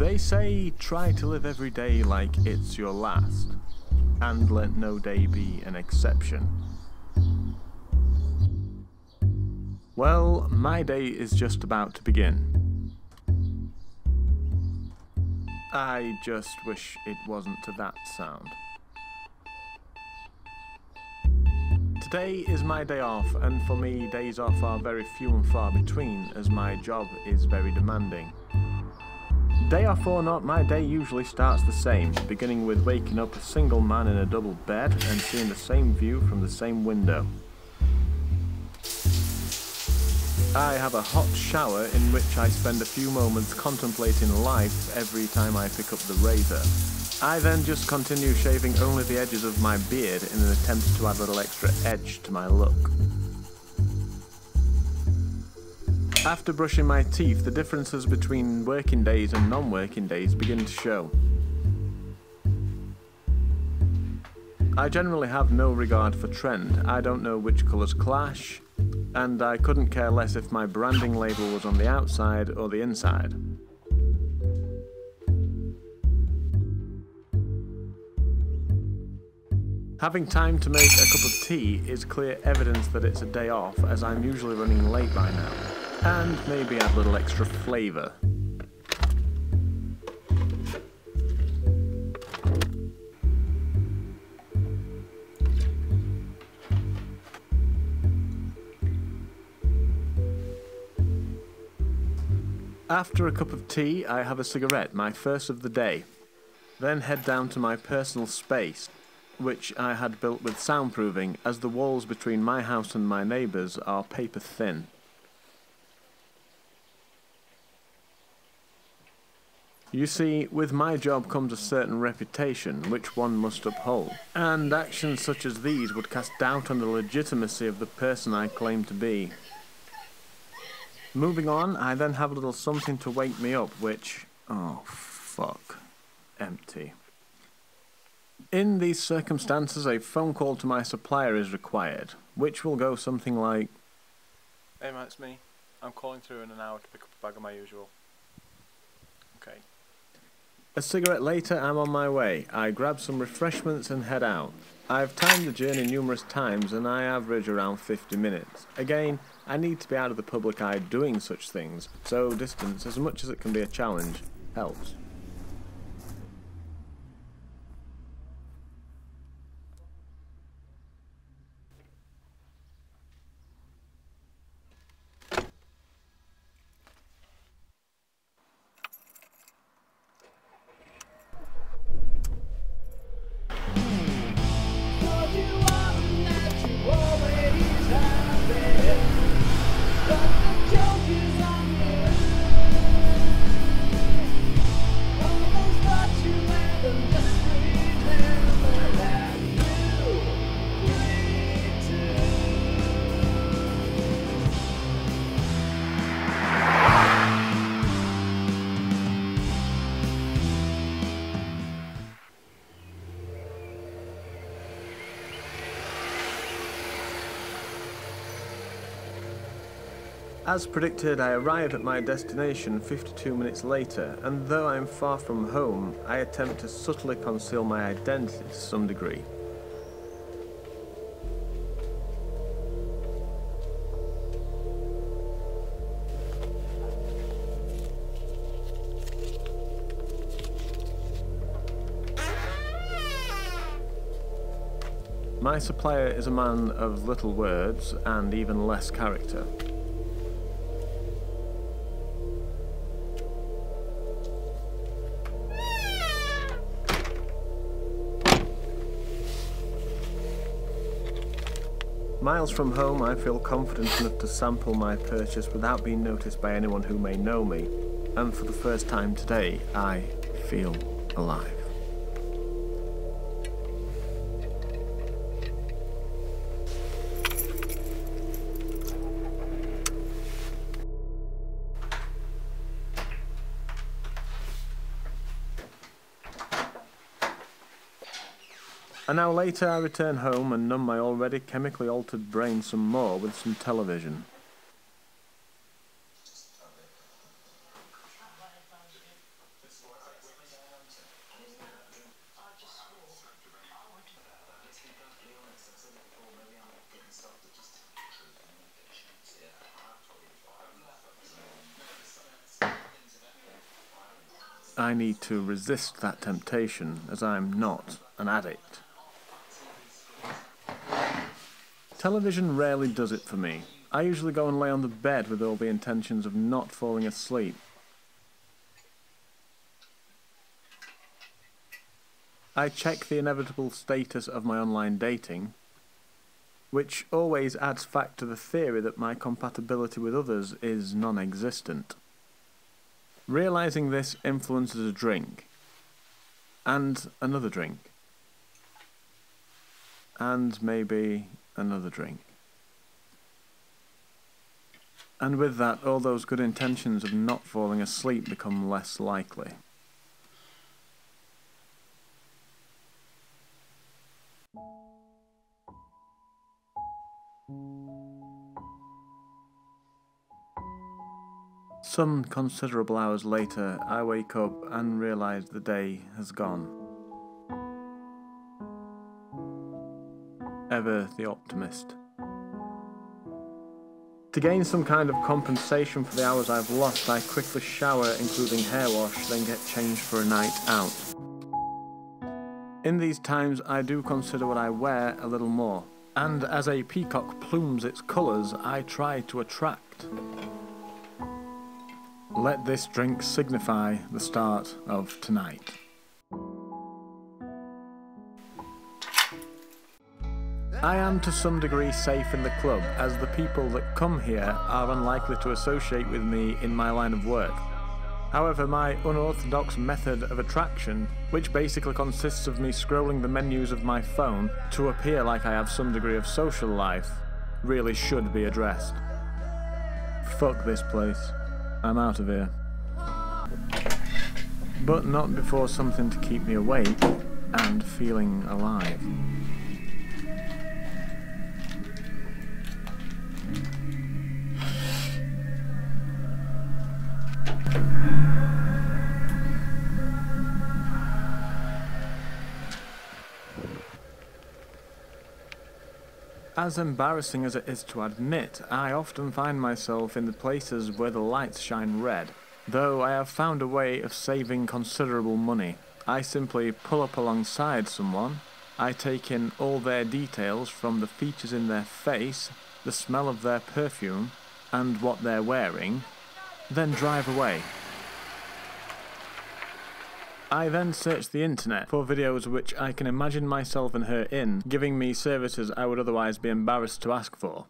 They say try to live every day like it's your last, and let no day be an exception. Well, my day is just about to begin. I just wish it wasn't to that sound. Today is my day off, and for me, days off are very few and far between as my job is very demanding. Day off or not, my day usually starts the same, beginning with waking up a single man in a double bed and seeing the same view from the same window. I have a hot shower in which I spend a few moments contemplating life every time I pick up the razor. I then just continue shaving only the edges of my beard in an attempt to add a little extra edge to my look. After brushing my teeth, the differences between working days and non-working days begin to show. I generally have no regard for trend. I don't know which colours clash, and I couldn't care less if my branding label was on the outside or the inside. Having time to make a cup of tea is clear evidence that it's a day off, as I'm usually running late by now and maybe add a little extra flavour. After a cup of tea, I have a cigarette, my first of the day. Then head down to my personal space, which I had built with soundproofing, as the walls between my house and my neighbours are paper thin. You see, with my job comes a certain reputation, which one must uphold, and actions such as these would cast doubt on the legitimacy of the person I claim to be. Moving on, I then have a little something to wake me up, which, oh fuck, empty. In these circumstances, a phone call to my supplier is required, which will go something like, Hey man, it's me. I'm calling through in an hour to pick up a bag of my usual. A cigarette later, I'm on my way. I grab some refreshments and head out. I've timed the journey numerous times and I average around 50 minutes. Again, I need to be out of the public eye doing such things, so distance, as much as it can be a challenge, helps. As predicted, I arrive at my destination 52 minutes later, and though I am far from home, I attempt to subtly conceal my identity to some degree. My supplier is a man of little words and even less character. Miles from home, I feel confident enough to sample my purchase without being noticed by anyone who may know me, and for the first time today, I feel alive. An hour later, I return home and numb my already chemically altered brain some more with some television. I need to resist that temptation as I am not an addict. Television rarely does it for me. I usually go and lay on the bed with all the intentions of not falling asleep. I check the inevitable status of my online dating, which always adds fact to the theory that my compatibility with others is non existent. Realizing this influences a drink, and another drink, and maybe another drink. And with that, all those good intentions of not falling asleep become less likely. Some considerable hours later, I wake up and realise the day has gone. The optimist. To gain some kind of compensation for the hours I've lost, I quickly shower, including hair wash, then get changed for a night out. In these times, I do consider what I wear a little more, and as a peacock plumes its colours, I try to attract. Let this drink signify the start of tonight. I am to some degree safe in the club, as the people that come here are unlikely to associate with me in my line of work. However, my unorthodox method of attraction, which basically consists of me scrolling the menus of my phone to appear like I have some degree of social life, really should be addressed. Fuck this place. I'm out of here. But not before something to keep me awake and feeling alive. As embarrassing as it is to admit, I often find myself in the places where the lights shine red. Though I have found a way of saving considerable money. I simply pull up alongside someone, I take in all their details from the features in their face, the smell of their perfume, and what they're wearing, then drive away. I then searched the internet for videos which I can imagine myself and her in, giving me services I would otherwise be embarrassed to ask for.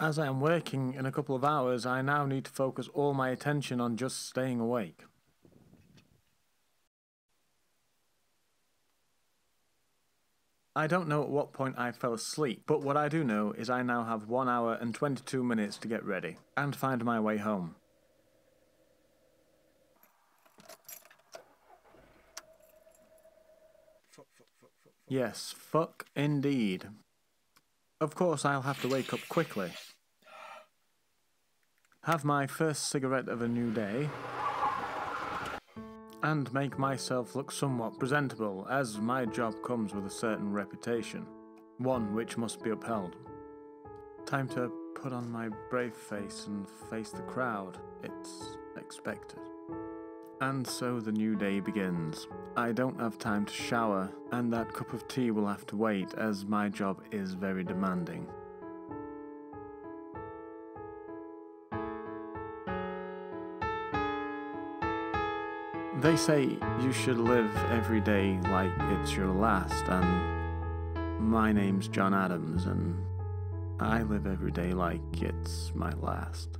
As I am working in a couple of hours, I now need to focus all my attention on just staying awake. I don't know at what point I fell asleep, but what I do know is I now have 1 hour and 22 minutes to get ready and find my way home. Yes, fuck indeed. Of course, I'll have to wake up quickly. Have my first cigarette of a new day. And make myself look somewhat presentable, as my job comes with a certain reputation. One which must be upheld. Time to put on my brave face and face the crowd. It's expected. And so the new day begins. I don't have time to shower, and that cup of tea will have to wait as my job is very demanding. They say you should live every day like it's your last, and my name's John Adams, and I live every day like it's my last.